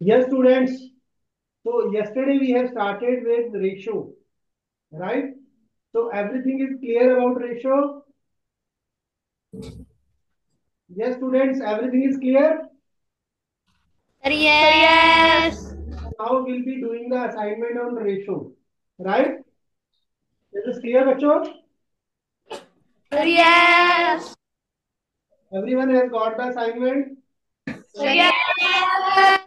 Yes, students. So yesterday we have started with ratio, right? So everything is clear about ratio. Yes, students, everything is clear. Yes. Now we'll be doing the assignment on ratio, right? Is this clear, bachcho? Yes. Everyone has got the assignment. Yes.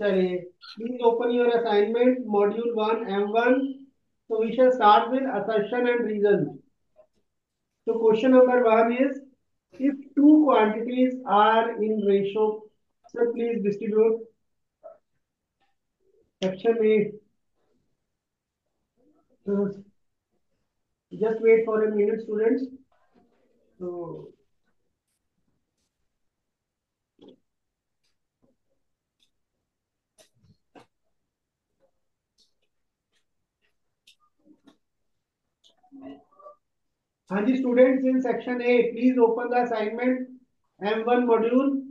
चलिए please open your assignment module one M one तो we shall start with assertion and reason तो question number one is if two quantities are in ratio sir please distribute section A just wait for a minute students तो so Hanji students in section A, please open the assignment M1 module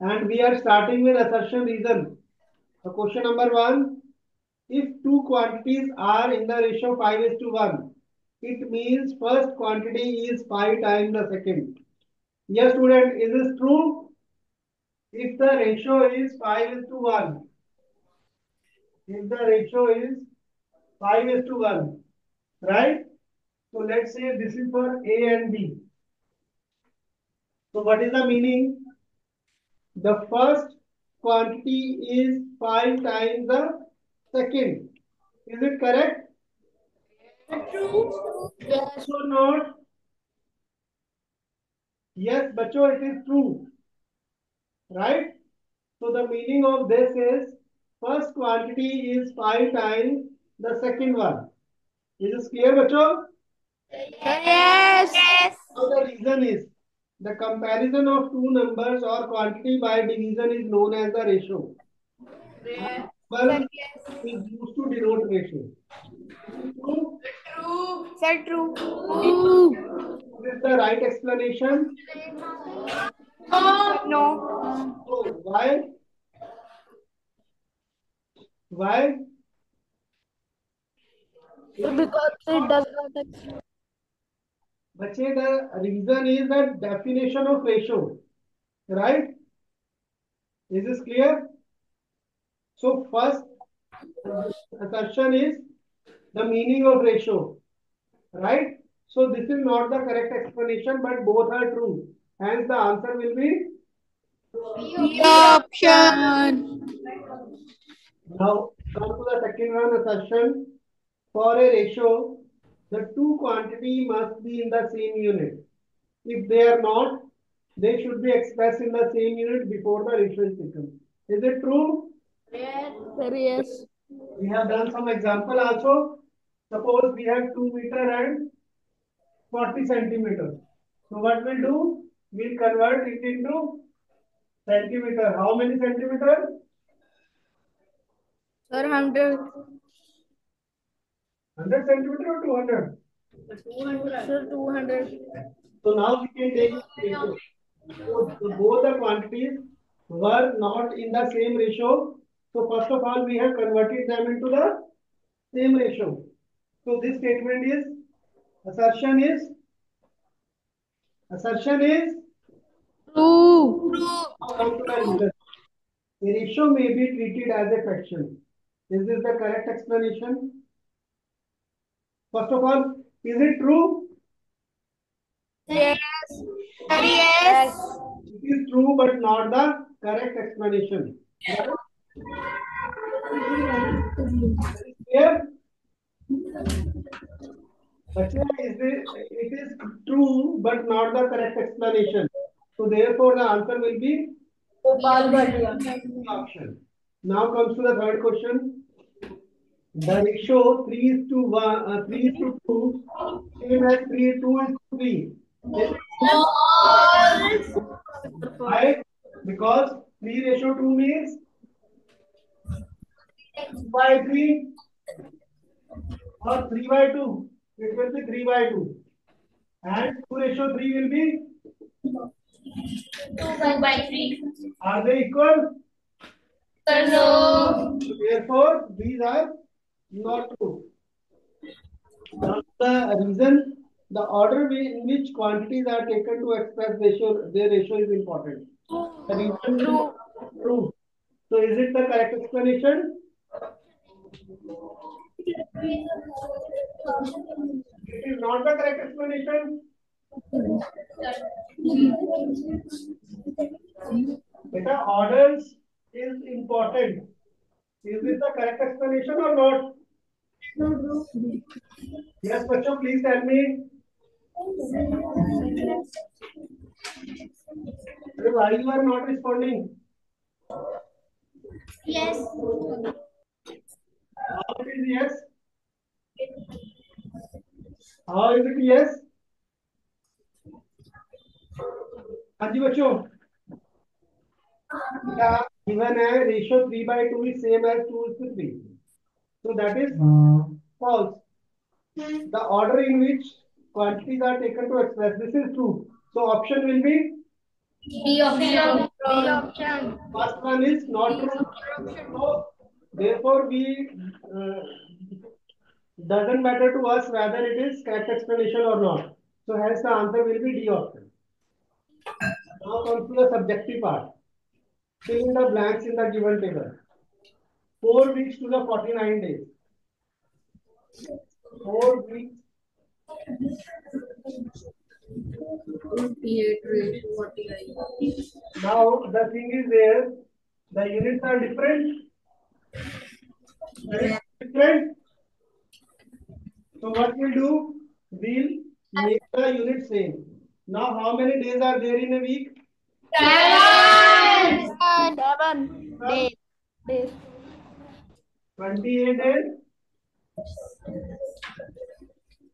and we are starting with assertion reason. So question number one, if two quantities are in the ratio 5 is to 1, it means first quantity is 5 times the second. Yes student, is this true? If the ratio is 5 is to 1, if the ratio is 5 is to 1, right? So let's say this is for A and B. So what is the meaning? The first quantity is 5 times the second. Is it correct? Yes or not? Yes, bacho, it is true. Right? So the meaning of this is first quantity is 5 times the second one. Is this clear, bacho? Yes. So the reason is the comparison of two numbers or quantity by division is known as the ratio. Well, is used to denote ratio. True? Sir, true. Is this the right explanation? No. So why? Why? Because it does not. Bache, the reason is the definition of ratio, right? Is this clear? So first assertion is the meaning of ratio, right? So this is not the correct explanation, but both are true. Hence the answer will be Option. now come to the second one assertion. For a ratio, the two quantity must be in the same unit. If they are not, they should be expressed in the same unit before the ratio is taken. Is it true? Sir, yes. We have done some example also. Suppose we have 2 meter and 40 centimeter. So what we'll do? We'll convert it into centimeter. How many centimeter? Sir, hundred. 100 centimeter or 200? Sir, two hundred. So now we can take. So both the quantities were not in the same ratio. So first of all, we have converted them into the same ratio. So this statement is assertion is assertion is True. come to the reason. A ratio may be treated as a fraction. Is this the correct explanation? First of all, is it true? Yes. Yes. It is true, but not the correct explanation. Bachcha, is it, it is true, but not the correct explanation. So therefore, the answer will be option. Now comes to the third question. The ratio 3 is to 1, uh, 3 is to 2, same as 3, 2 is to 3. Right? Because 3 ratio 2 means by 3 or 3 by 2. It will be 3 by 2. And 2 ratio 3 will be, Two by three. are they equal? No. Therefore, these are not true. The reason, the order in which quantities are taken to express ratio, their ratio is important. The reason True. is true. So, is it the correct explanation? It is not the correct explanation. Beta, orders is important. Is this the correct explanation or not? Yes, बच्चों, please tell me. अरे, Why you are not responding? Yes. How it is yes? How is it yes? हाँ जी बच्चों क्या given है ratio three by two is same as two is to three so that is false the order in which quantities are taken to express this is true so option will be B option. B option. first one is not true so therefore we uh, doesn't matter to us whether it is correct explanation or not so hence the answer will be D option now comes to the subjective part fill in the blanks in the given table four weeks to the 49 days four weeks. Now the thing is there, the units are different. They are different. So what we'll do, we'll make the unit same. Now how many days are there in a week? Seven. Seven. Days. Days. Twenty-eight days.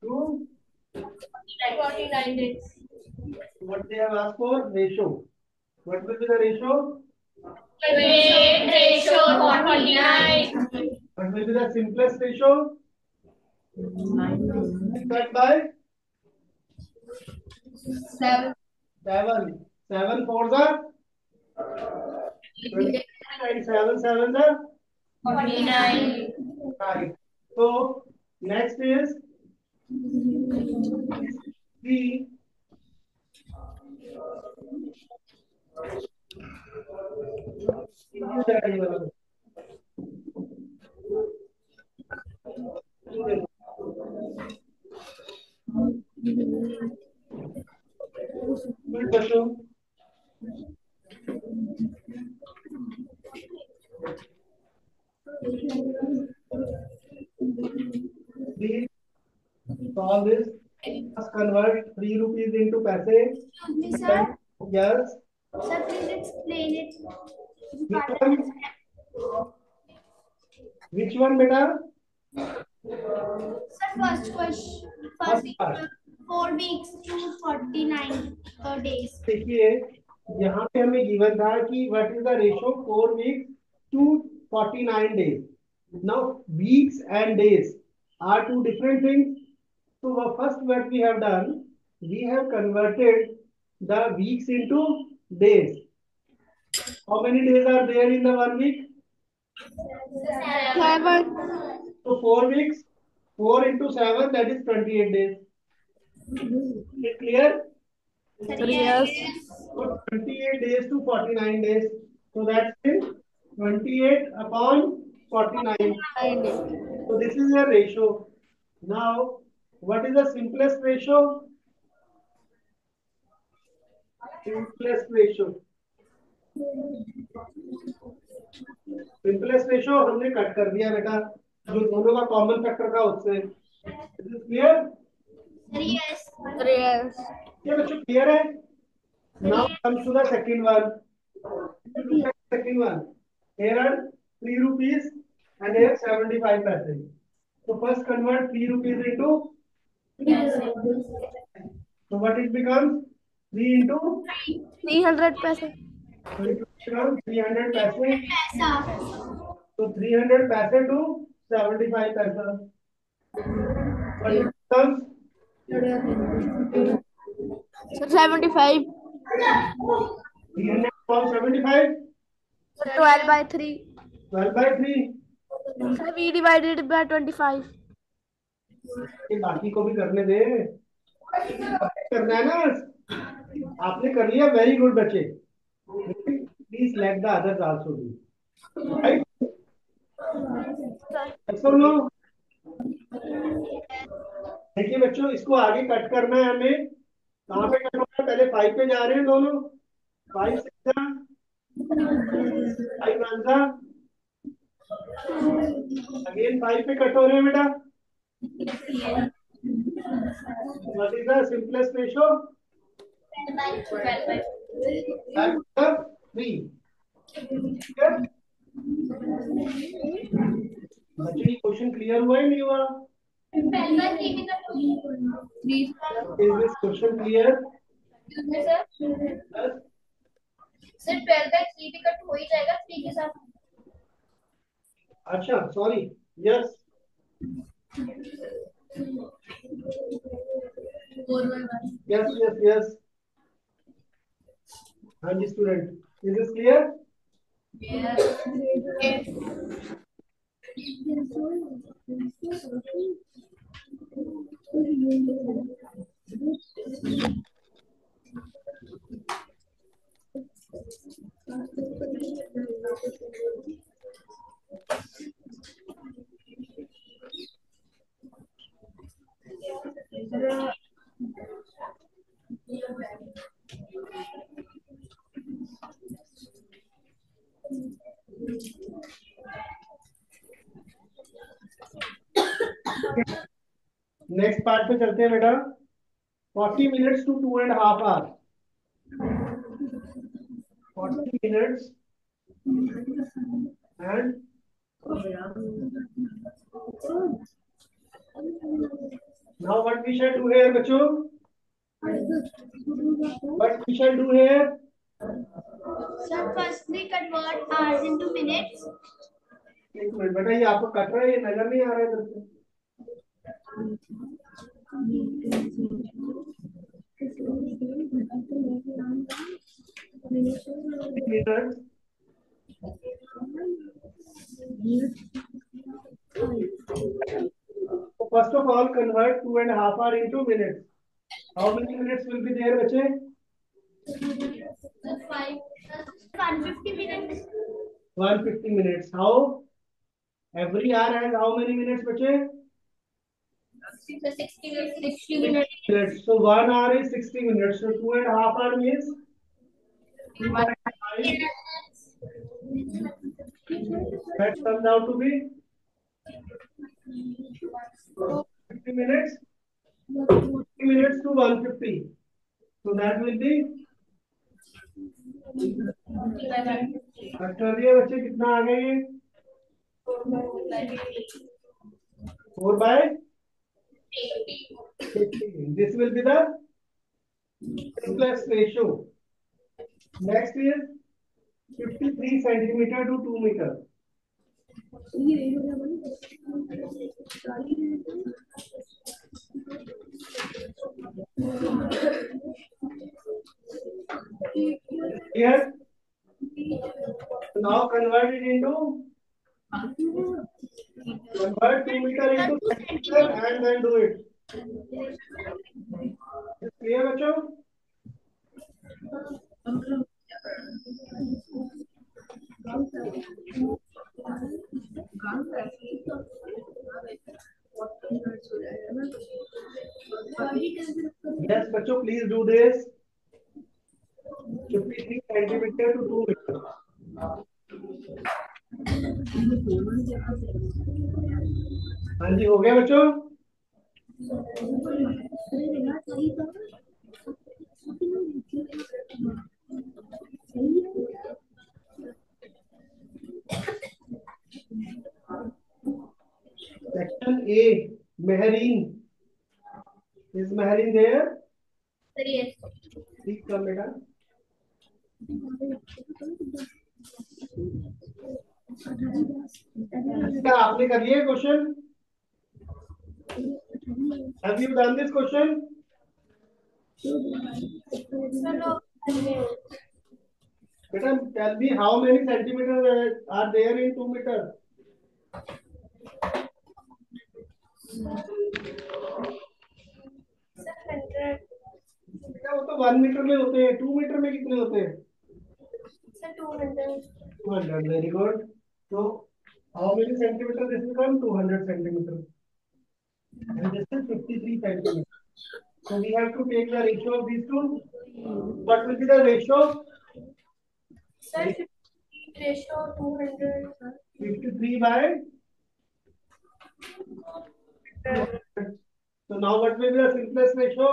Two, Forty-nine days. what they have asked for, ratio. What will be the ratio? Weight ratio forty-nine. What will be the simplest ratio? Cut by Seven. seven. Seven fours are twenty and seven sevens are Forty-nine. Right. So next is the Good question. Please solve this. Just convert three rupees into paise. Sir, Yes. sir, please explain it. Which one? Which one, beta? Sir, first question, First first uh, four weeks to forty-nine uh, days. देखिए यहाँ पे हमें given था कि what is the ratio four weeks to forty nine days now weeks and days are two different things so first what we have done we have converted the weeks into days how many days are there in the one week Seven. so four weeks four into seven that is 28 days is it clear Yes. So 28 days to 49 days. So that's in 28 upon 49. So this is your ratio. Now, what is the simplest ratio? Simplest ratio. Simplest ratio हमने cut कर दिया बेटा जो दोनों का common factor था उससे clear Sir, yes. Yes. ये बच्चों क्लियर है now comes to the second one Look at the second one here three rupees and here seventy five paise. So first convert three rupees into. So what it becomes? Three into. Three hundred paise. So it becomes three hundred paise. So three hundred paise to seventy five paise. What it becomes? So seventy five. Three hundred from seventy five. बाकी को भी करने दे। करना है ना? आपने कर लिया? वेरी गुड बच्चे। Please let the others also do सुन लो। देखिए बच्चों इसको आगे कट करना है हमें। कहाँ पे कट है? पहले फाइव पे जा रहे हैं दोनों। Five six five one again five पे कट हो रहे हैं बेटा is the simplest ratio? Five to three. Clear? Question clear हुआ ही नहीं हुआ is this question clear sir twelve by three भी कट हो ही जाएगा थ्री के साथ। अच्छा sorry yes yes yes yes हाँ जी student is this clear next part पे चलते हैं बेटा। Forty minutes to two and half hour forty minutes and now what we shall do here बच्चों what we shall do here Sir, firstly convert hours into minutes. एक minute बेटा ये आपको cut रहा है ये नज़र नहीं आ रहा है इधर से minute So first of all, convert two and a half hour into minutes. How many minutes will be there, बच्चे? Sir, five. One fifty minutes. 150 minutes. How? Every hour has how many minutes, बच्चे? Sir, sixty minutes. So one hour is 60 minutes. So two and a half hour means that comes out to be 50 minutes. 50 minutes to 150. So that will be cut दिए बच्चे कितना आ गए ये four by this will be the simplest ratio next is 53 centimeter to 2 meter here now convert it into convert 2 meter into centimeter and then do it clear बच्चों Yes, बच्चों please do this. 53 centimeter to 2 meter. हाँ जी हो गया बच्चों section A Mehreen is Mehreen there Sir, yes. ठीक कर बेटा इसका आपने कर लिया question have you done this question beta tell me how many centimeter uh, are there in 2 meter? बेटा, वो तो वन मीटर में होते हैं। टू मीटर में कितने होते हैं? Centimetre this come two hundred centimetre centimetre so we have to take the ratio of this to what will be the ratio of sir ratio to 53 by. So now what will be the simplest ratio?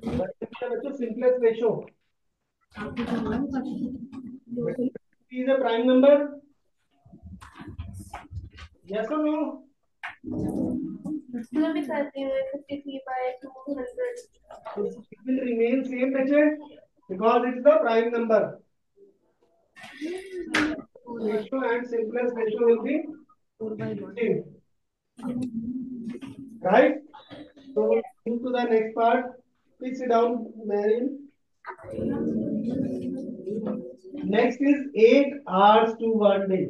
What will be the simplest ratio? Is a prime number? मैं भी करती हूँ fifty three by two hundred So it will remain same method because it's the prime number. Ratio and simplest ratio will be same. Right? So move to the next part. Please sit down, Marion. Next is eight hours to one day.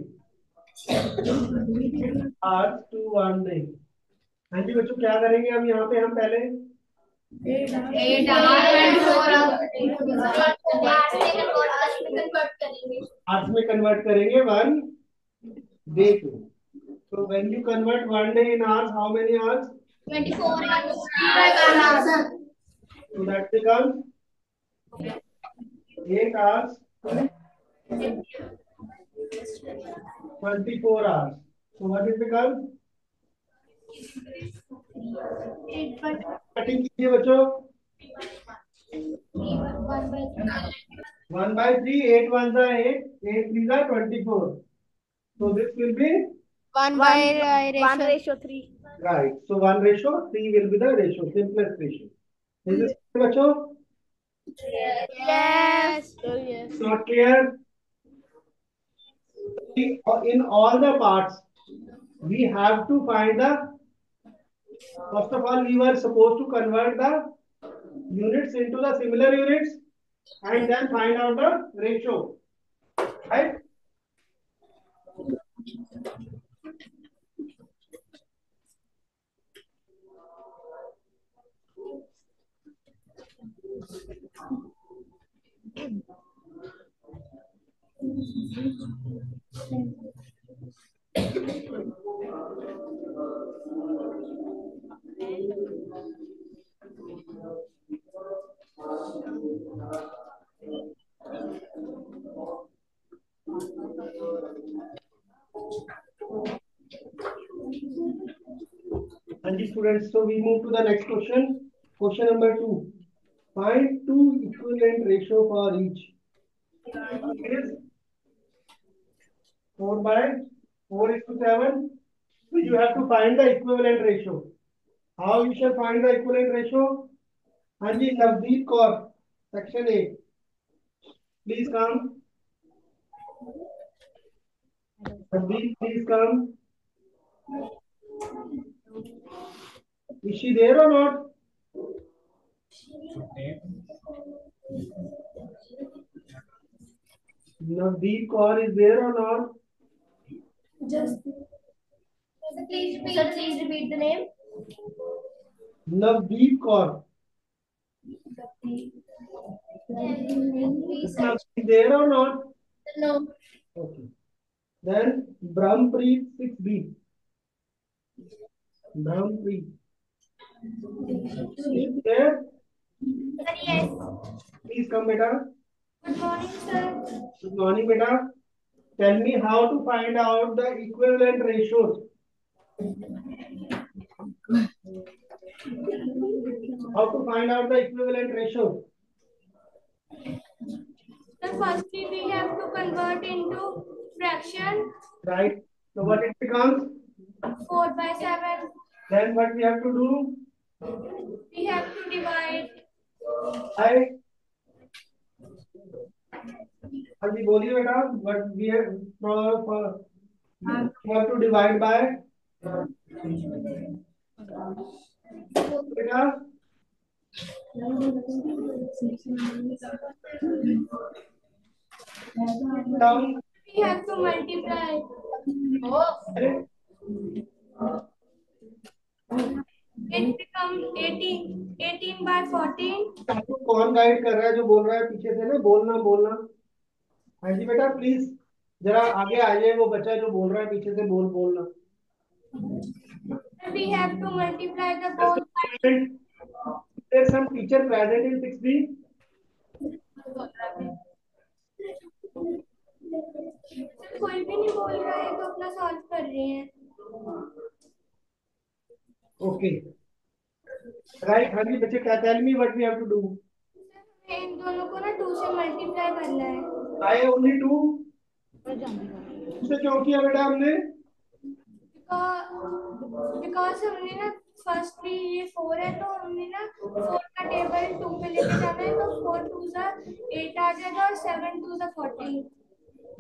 8 hours to one day. हाँ जी, बच्चों, क्या करेंगे अब? यहाँ पे हम पहले आठ में कन्वर्ट करेंगे वन डे टू तो when you convert one day in hours how many hours twenty एक hours twenty four hours so what is become cutting कीजिए बच्चों one by three eight one जा एट एट थ्री जा twenty four बच्चों Yes. Oh yes. It's not clear. In all the parts, we have to find the. First of all, we were supposed to convert the units into the similar units and then find out the ratio. Right? Students, so we move to the next question. Question number two. Find two equivalent ratio for each. Is four by four is to seven. So you have to find the equivalent ratio. How you shall find the equivalent ratio? Hanji Navdeep Kaur, section A. Please come. Navdeep, please come. Is she there or not? Navdeep Kaur is there or not? Just. Please repeat. Sir, please repeat the name. Navdeep Kaur. She there or not? No. Okay. Then Brahmpreet 6B. Brahmpreet. Good morning, sir. Good morning, beta. Tell me how to find out the equivalent ratios. How to find out the equivalent ratio? So firstly, we have to convert into fraction Right. So what it becomes? 4 by 7. Then what we have to do? We have to divide I. हाँ जी बोलिए बेटा for we have to divide by बेटा Down. We have to multiply. अरे, It becomes 18. 18 by 14. आपको कौन guide कर रहा है जो बोल रहा है पीछे से ना बोलना बोलना हाँ जी बेटा प्लीज़ जरा आगे आ जाए वो बच्चा जो बोल रहा है पीछे से बोल बोलना We have to multiply the both. There's some teacher present in 6B. कोई भी नहीं बोल रहा है तो अपना सॉल्व कर रहे हैं Okay. Right, हाँ जी बच्चे क्या tell me what we have to do. इन दोनों को ना टू से मल्टीप्लाई करना है Why only two? उसे क्यों किया बेटा हमने? बिकॉज़ हमने ना फर्स्टली ये फोर है तो हमने ना फोर का टेबल टू पे लेके जाना है तो फोर टू सा एट आ जाएगा और सेवन टू सा फोर्टीन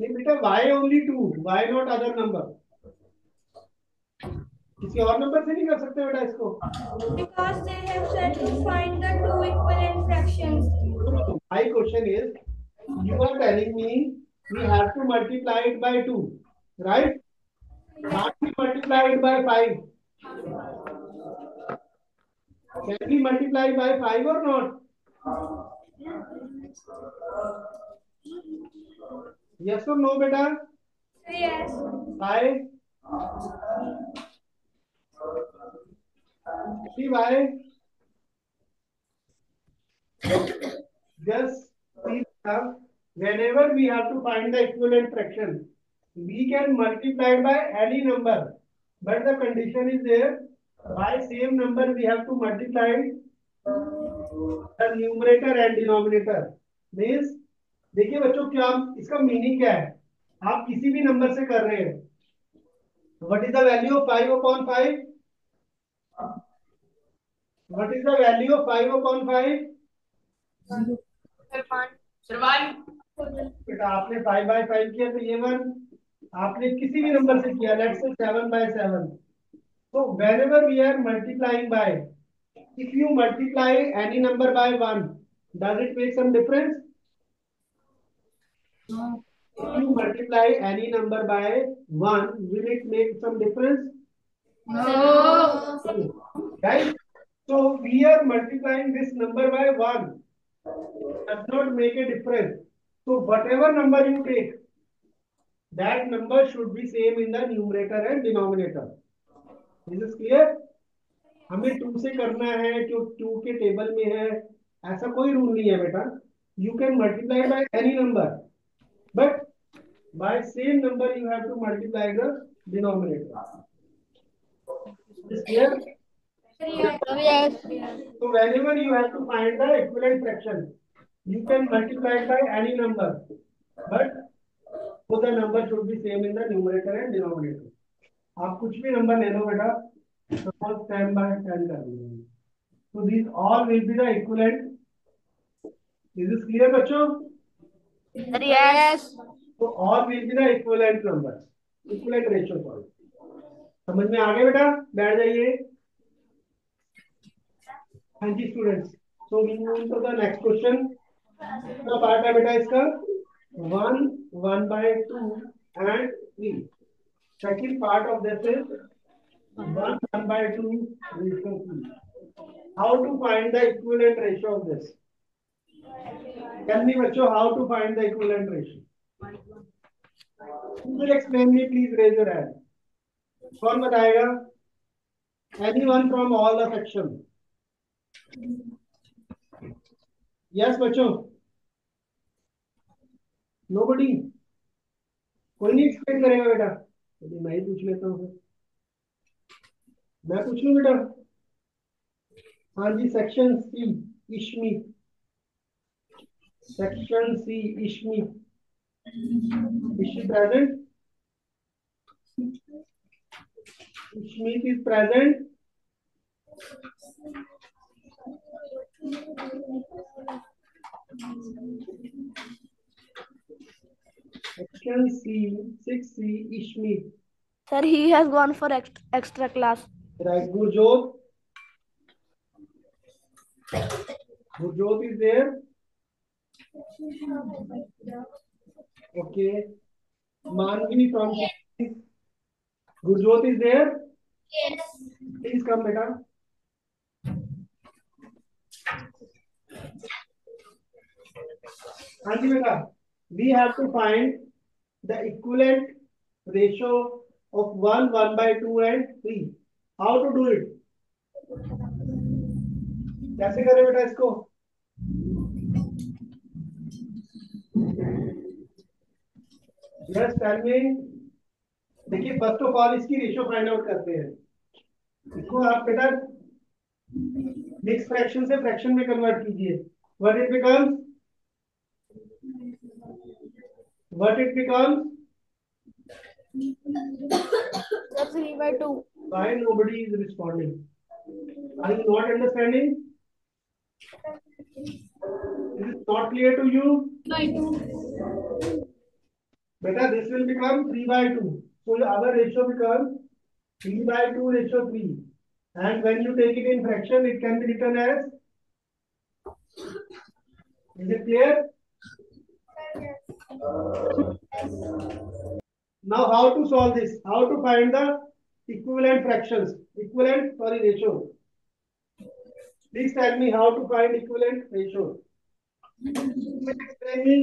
नहीं बेटा why only two? Why not other number? किसी और नंबर से नहीं कर सकते बेटा इसको? Because they have question is you are telling me we have to multiply it by right how we multiply multiply by 5 और नॉट यस और नो बेटा यस भाई just see now whenever we have to find the equivalent fraction we can multiply by any number but the condition is there by same number we have to multiply the numerator and denominator means देखिए बच्चों क्या इसका meaning क्या है आप किसी भी number से कर रहे हैं what is the value of five upon five what is the value of 5 upon 5 बेटा आपने 5 बाय 5 किया तो ये वन आपने किसी भी नंबर से किया लेट्स से 7 by 7 so whenever we are multiplying by if you multiply any number by 1 does it make some difference if you multiply any number by 1 will it make some difference no right so we are multiplying this number by 1 does not make a difference so whatever number you take that number should be same in the numerator and denominator this is clear हमें two से करना है जो two के table में है ऐसा कोई रूल नहीं है बेटा you can multiply by any number but by same number you have to multiply the denominator Yes. so whenever you have to find the equivalent fraction you can multiply it by any number but so the number should be same in the numerator and denominator आप कुछ भी number ले लो बेटा suppose 10 by 10 कर लीजिए so these all will be the equivalent is this clear बच्चों Yes. तो all will be the equivalent numbers equivalent ratio sorry समझ में आ गया बेटा बैठ जाइए हाँ जी students so we move to the next question क्या पार्ट है बेटा इसका one one by two and three second part of this is one one by two ratio three how to find the equivalent ratio of this tell me बच्चों how to find the equivalent ratio Who will explain me, please raise your hand. कौन बताएगा anyone from all the section? Yes, बच्चों. Nobody. कोई नहीं explain करेगा बेटा. चलिए मैं ही पूछ लेता हूँ मैं पूछ लूँ बेटा? हाँ जी section C Ishmeet section C Ishmeet she present? Ishmeet is present. Section C, 6C, Ishmeet. Sir, he has gone for extra, extra class. Right, Gurjot. Gurjot is there. Okay. Manvi from Gurjot is there. Yes. Please come, beta. हाँ जी बेटा, we have to find the equivalent ratio of 1 1 by 2 and 3 how to do it? कैसे करें बेटा इसको? Yes tell me देखिए first of all इसकी ratio find out करते हैं। इसको आप बेटा मिक्स फ्रैक्शन से फ्रैक्शन में कन्वर्ट कीजिए। What it becomes what it becomes why nobody is responding not understanding is not clear to you बेटा this will become 3/2 so your other ratio become 3/2 ratio 3 and when you take it in fraction it can be written as is it clear now how to solve this how to find the equivalent fractions equivalent sorry ratio please tell me how to find equivalent ratio explain me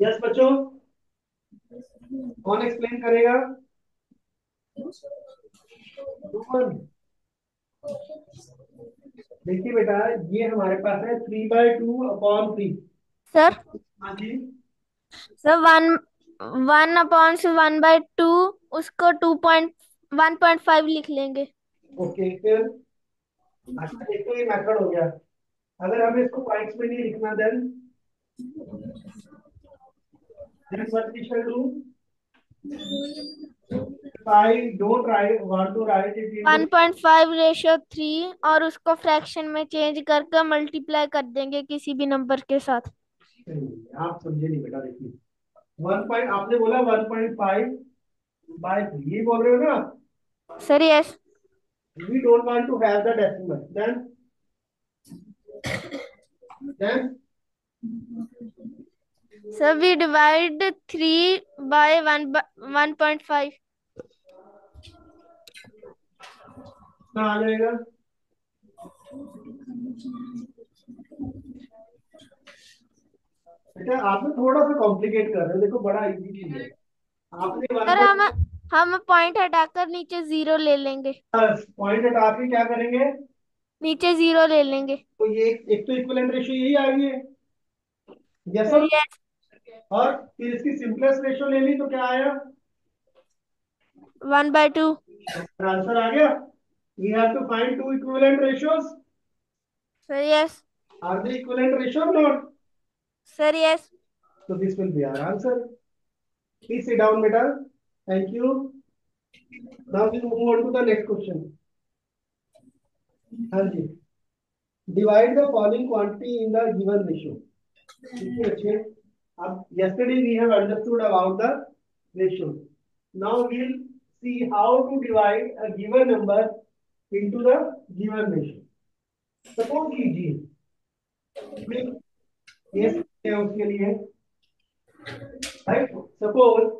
yes बच्चों कौन explain करेगा? देखिए बेटा ये हमारे पास है three by two upon three Sir, हाँ जी। sir, 1 1 upon से 1 by 2 उसको 2 point 1.5 लिख लेंगे। ओके फिर? अच्छा एक तो ये मेथड हो गया। अगर हमें इसको पॉइंट्स में नहीं लिखना then then what we shall do? If i don't write want to write it in 1.5 ratio 3 और उसको फ्रैक्शन में चेंज करके मल्टीप्लाई कर देंगे किसी भी नंबर के साथ। आप समझे नहीं बेटा देखिए। आपने बोला one point five by three ये बोल रहे हो ना? Sir yes we don't want to have the decimal then? Then? Sir we divide 3 by 1 1.5 कितना आ जाएगा? बेटा आपने थोड़ा सा कॉम्प्लिकेट कर रहे हो देखो बड़ा इजी चीज़ है। आपने सर हम हम पॉइंट हटाकर नीचे ज़ीरो ले लेंगे। पॉइंट हटा के क्या करेंगे? नीचे ज़ीरो ले लेंगे। तो ये एक तो इक्विवेलेंट रेशियो यही आ गई है। यस सर यस और फिर इसकी सिंपलेस रेशियो ले ली तो क्या आया? वन बाय टू आंसर आ गया? We have to find two equivalent ratios sir yes are they equivalent ratio not sir yes तो this will be our answer please sit down बेटा thank you now we move on to the next question हाँ जी. Divide the following quantity in the given ratio ठीक है अच्छे. अब yesterday we have understood about the ratio. Now we'll see how to divide a given number into the given ratio. Suppose कीजिए. Yes, क्या है उसके लिए? right suppose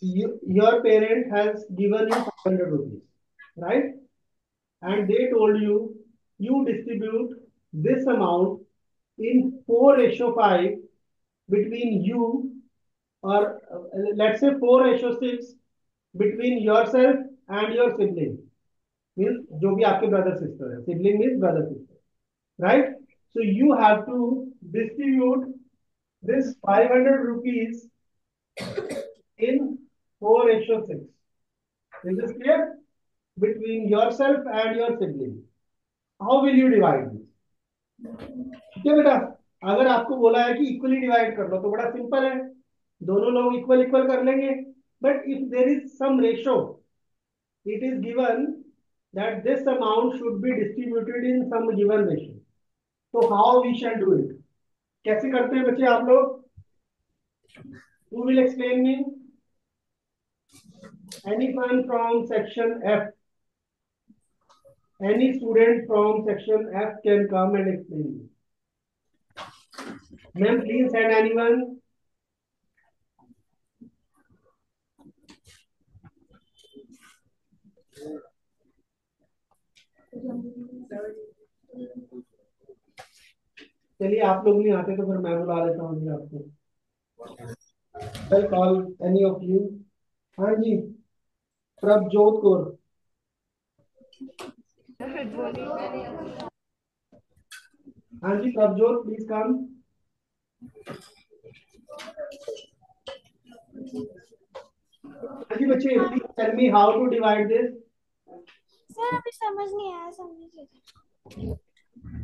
you, your parent has given you 500 rupees right and they told you you distribute this amount in 4 ratio 5 between you or uh, let's say 4 ratio 6 between yourself and your sibling means जो भी आपके brother sister है sibling means brother sister right so you have to distribute this 500 rupees in 4 ratio 6. Is this clear? Between yourself and your sibling. How will you divide this? है बेटा? अगर आपको बोला है कि इक्वली डिवाइड कर लो तो बड़ा सिंपल है। दोनों लोग इक्वल इक्वल कर लेंगे। But if there is some ratio it is given that this amount should be distributed in some given ratio तो how we shall do it कैसे करते हैं बच्चे आप लोग? Who will explain me? Anyone from section F? Any student from section F can come and explain. Ma'am, please send anyone. चलिए आप लोग नहीं आते तो फिर मैं बुला लेता हूँ आपको well call any of you हाँ जी प्रभजोत कौर हाँ जी प्रभजोत प्लीज़ कम हाँ जी बच्चे please tell me how to divide this sir अभी समझ नहीं आया समझिए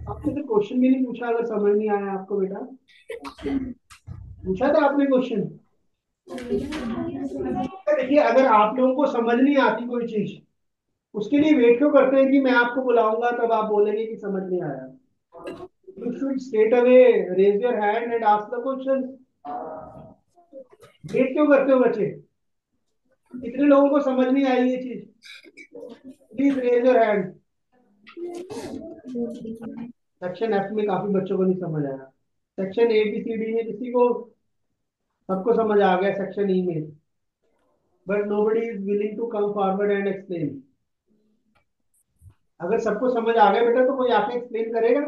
आपने तो क्वेश्चन भी नहीं पूछा अगर समझ नहीं आया आपको बेटा। पूछा था आपने क्वेश्चन देखिए अगर आप लोगों को समझ नहीं आती कोई चीज़ उसके लिए वेट क्यों करते हैं कि मैं आपको बुलाऊँगा, तब आप बोलेंगे कि समझ नहीं आया। वेट क्यों करते हो बच्चे? कितने लोगों को समझ नहीं आई ये चीज़। Please raise your hand section F में काफ़ी बच्चों को नहीं समझ आया। Section A B C D में किसी को सबको समझ आ गया सेक्शन ई में। But nobody is willing to come forward and explain अगर सबको समझ आ गया बेटा तो कोई आके एक्सप्लेन करेगा?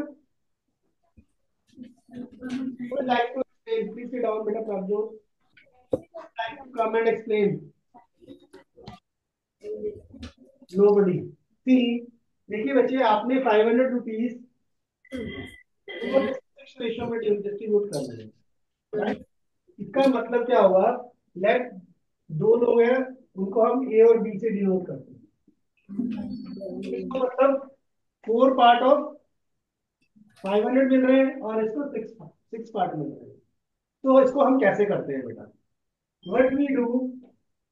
Like to explain please sit down बेटा like to come and explain nobody see देखिए बच्चे, आपने फाइव हंड्रेड रुपीज़ में डिस्ट्रीब्यूट करना है इसका मतलब क्या हुआ? लेट दो लोग हैं, उनको हम ए और बी से डिनोट करते हैं। मतलब four part of five hundred मिल रहे हैं और इसको सिक्स सिक्स पार्ट मिल रहे हैं। तो इसको हम कैसे करते हैं बेटा? वट वी डू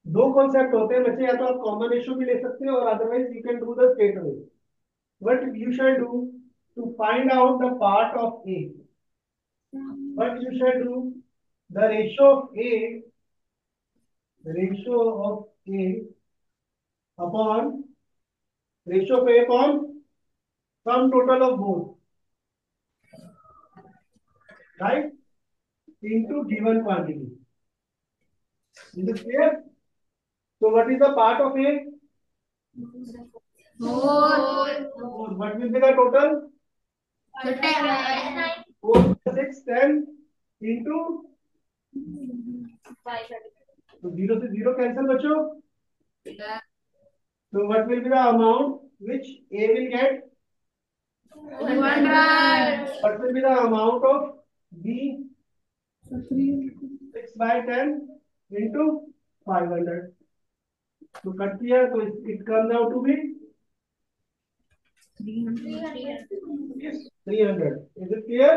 दो कॉन्सेप्ट होते हैं बच्चे या तो आप कॉमन रेशियो भी ले सकते हो और otherwise you can do the straightaway what you shall do to find out the part of A. What you shall do, the ratio of A, the ratio of A ratio पे कौन sum total of both right into given quantity in what is the part of A total 10 into से zero cancel बच्चों. तो what will be the amount which A will get? What will be the amount of B? Six by ten into five hundred. तो cut किया तो it comes out to be three hundred is it clear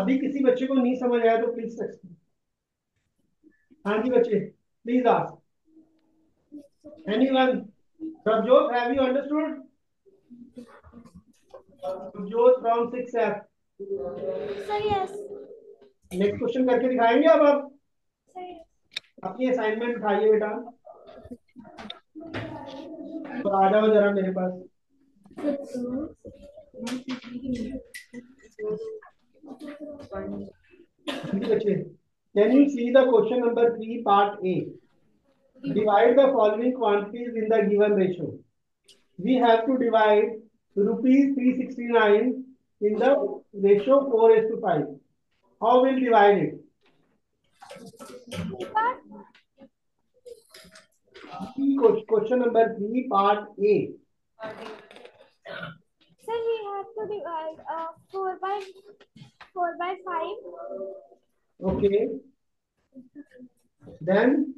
अभी किसी बच्चे को नहीं समझ आया तो प्लीज़ हाँ जी बच्चे please ask anyone Prabhjot have you understood Prabhjot from 6f sir yes next question करके दिखाएँगे अब आप? अपनी असाइनमेंट उठाइए बेटा। तो आ जाओ जरा मेरे पास। Can you see the question number three, part A? Divide the following quantities in the given ratio. We have to divide rupees 369 in the ratio 4 is to 5. How will divide it? Question number three, part A. Sir, we have to divide uh, 4 by 4 by 5. Okay. Then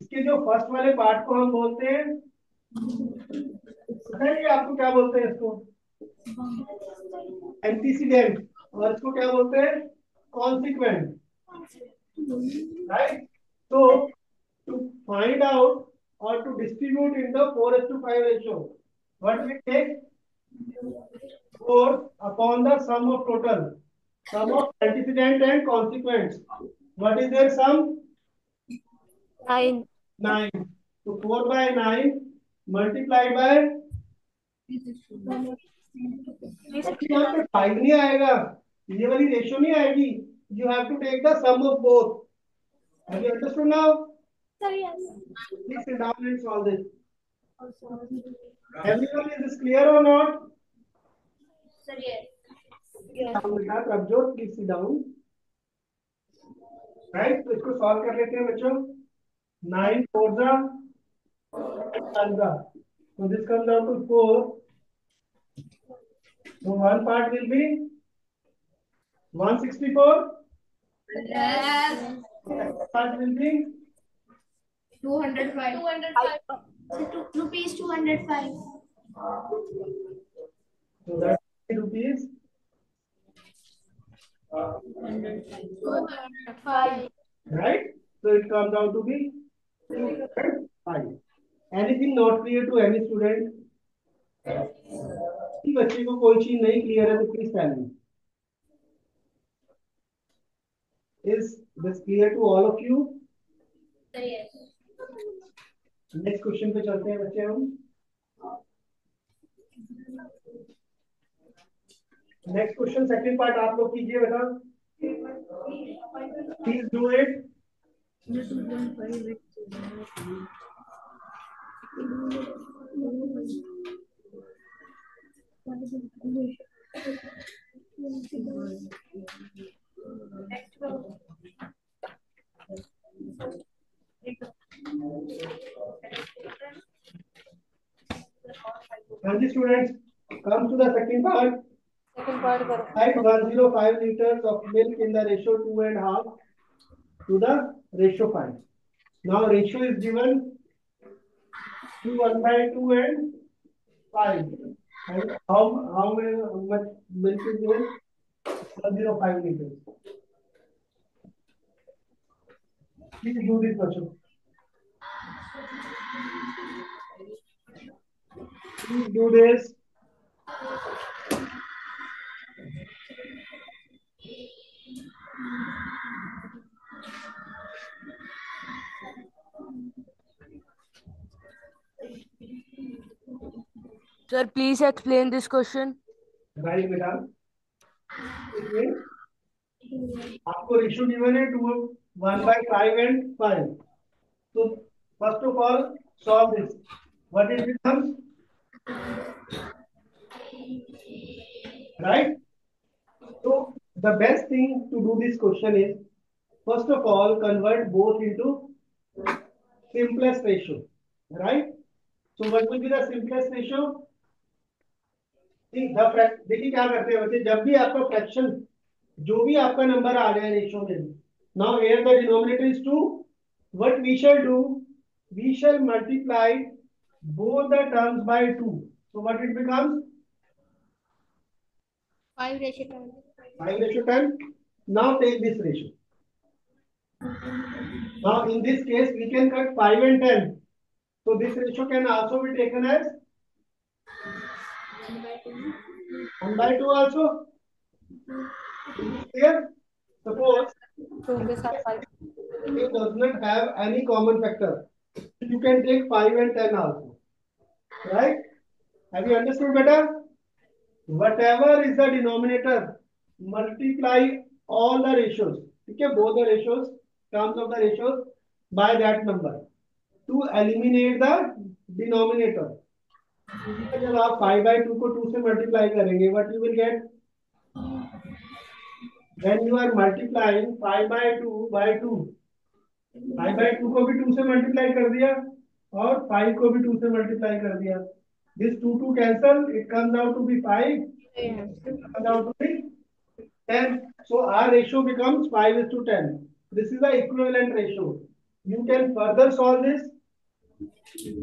इसके जो first वाले part को हम बोलते हैं ये आपको क्या बोलते हैं इसको? एंटीसीडेंट और इसको क्या बोलते हैं? कॉन्सिक्वेंट राइट तो टू फाइंड आउट और to distribute in the four is to five ratio what we take four upon the sum of total sum of antecedent and consequent what is their sum Nine. Nine. तो four by nine multiply by five नहीं आएगा। ये वाली ratio नहीं आएगी। You have to take the sum of both have you understood now solve this everyone is clear और not sir yes right इसको solve कर लेते हैं बच्चों। नाइन फोर जा so this comes down to four so one part will be 164 Yes. second part will be 205. 205. Rupees 205. so that's rupees 5. right? So it comes out to be five. Not clear to any student किसी बच्चे को कोई चीज़ नहीं clear है तो please tell me is this clear to all of you next question पे चलते हैं बच्चे हम. नेक्स्ट क्वेश्चन सेकंड पार्ट आप लोग कीजिए बेटा. Please do it And the students come to the second part. Second part. Add 105 liters of milk in the ratio two and a half to the ratio five. Now ratio is given to one by two and five. And how how many much milk is given? 105 liters. Please do this question. Please do this. Sir please explain this question right बेटा आपको ratio given है two one by five and five तो first of all solve this what is become right तो the best thing to do this question is first of all convert both into simplest ratio right so what will be the simplest ratio देखिए क्या करते हैं बच्चे जब भी आपका fraction जो भी आपका नंबर आ जाए रेशो में now here the denominator is two what we shall do we shall multiply both the terms by 2 so what it become 5 ratio 10 now take this ratio now in this case we can cut 5 and 10 so this ratio can also be taken as 1 by 2 also. Here, suppose Two के साथ five. it does not have any common factor. You can take 5 and 10 also. Right? Have you understood better? Whatever is the denominator, multiply all the ratios. Okay, both the ratios, terms of the ratios by that number to eliminate the denominator. जब आप five by two को two से multiply करेंगे what you will get when you are multiplying five by two by two five by two को भी two से multiply कर दिया और फाइव को भी टू से मल्टीप्लाई कर दिया। This two two cancel it comes out to be five so our ratio becomes five is to ten this is the equivalent ratio you can further solve this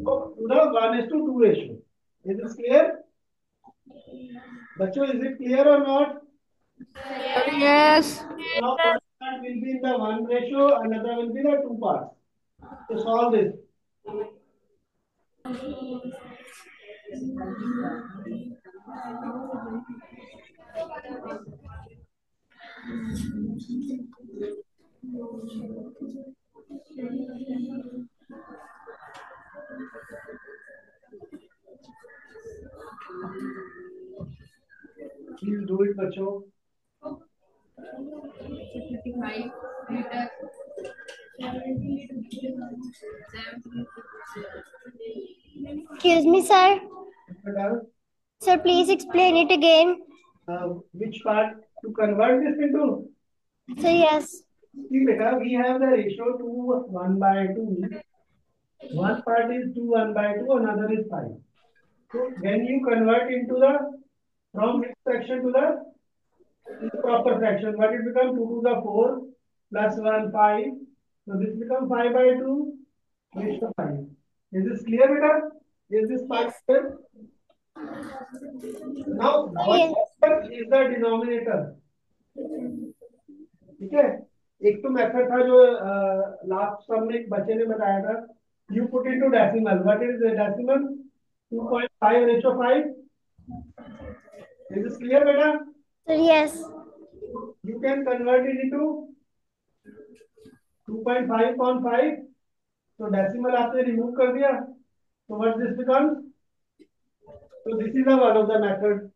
to the one is to two ratio Is this clear? Bacho, is it clear or not? Yes. Now, first part will be in the 1 ratio, another will be the 2 parts. To solve this. Please do it. Excuse me, sir. Sir, please explain it again. Uh, which part to convert this into? Sir, yes. See, beta, we have the ratio 2 1 by 2. One part is 2 1 by 2, another is 5. So when you convert into the from which fraction to the proper fraction, what it becomes 2 to the 4 plus 1 5. So this becomes 5 by 2 raised to 5. Is this clear, beta? Is this part clear? Now, what is the denominator? ठीक है एक तो method था जो last सम में एक बच्चे ने बताया था you put into decimal what is decimal 2.5 ratio 5 is this clear बेटा Sir, yes. you can convert it into 2.5 upon 5 तो डेसिमल आपने रिमूव कर दिया तो व्हाट दिस बिकम्स तो this is one of the method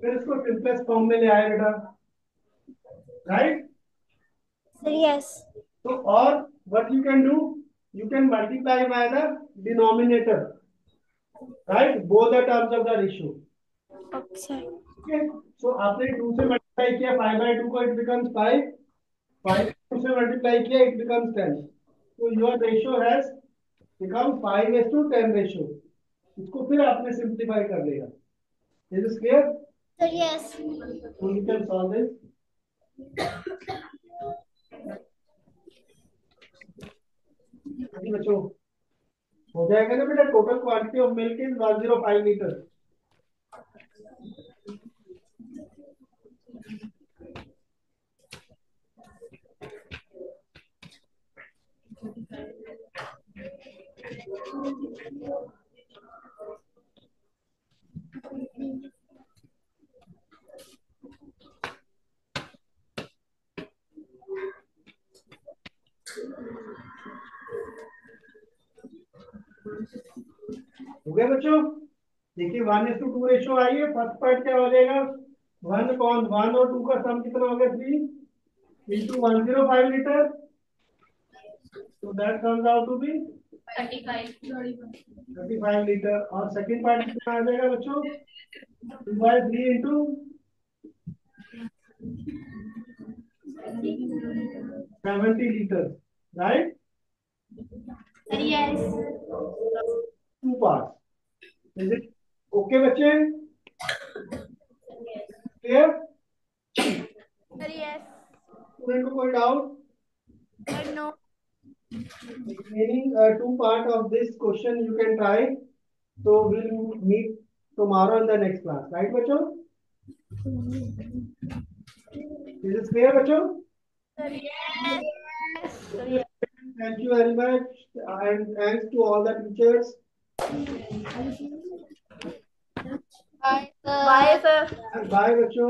फिर इसको सिंपलेस्ट फॉर्म में ले आए बेटा right yes. So, or what you can do, you can multiply by the denominator, right? Both the terms of the ratio. Okay, So, आपने 2 से multiply किया 5 by 2 को it becomes 5. 5 2 से multiply किया it becomes 10. So, your ratio has become 5 is to 10 ratio. इसको फिर आपने simplify कर लिया. Is this clear? Sir, yes. So, you can solve this. बच्चों हो जाएगा ना बेटा? Total quantity of milk is 105 litre हो गया बच्चों देखिए one is to two ratio आई है फ़र्स्ट पार्ट क्या हो जाएगा? वन कौन वन और टू का सम कितना हो गया? Three into one zero five litre तो that comes out to be thirty five litre और सेकंड पार्ट कितना आ जाएगा बच्चों? Two by three into seventy litre right yes. two parts. Is it okay, बच्चे? Clear? Sir, yes. Student को कोई doubt? Sir, no. Remaining uh, two part of this question you can try. So we'll meet tomorrow in the next class, right, बच्चों? Is this clear, बच्चों? Sir, yes. Sir, yes. Thank you very much, and thanks to all the teachers. Sir. And bye, बच्चों.